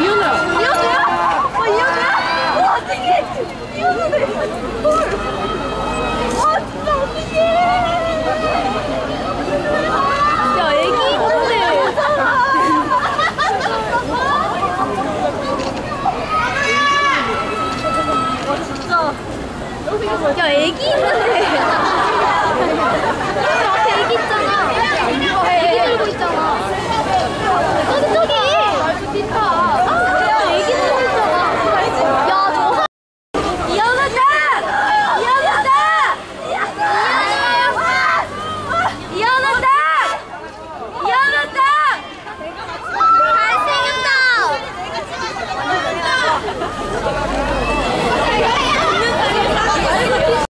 이현우야? 어, 이현우야? 와, 어떡해! 이현우네! 헐! 와, 진짜 어떡해! 야, 애기 있는데. 와, 진짜. 야, 애기 있는데.